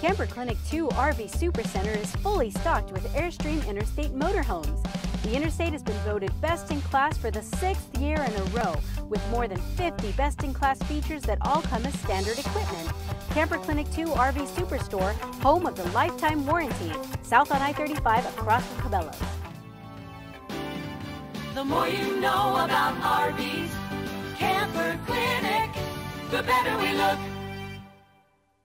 Camper Clinic 2 RV Supercenter is fully stocked with Airstream Interstate motorhomes. The Interstate has been voted best in class for the sixth year in a row, with more than 50 best in class features that all come as standard equipment. Camper Clinic 2 RV Superstore, home of the lifetime warranty, south on I 35 across the Cabela's. The more you know about RVs, Camper Clinic, the better we look.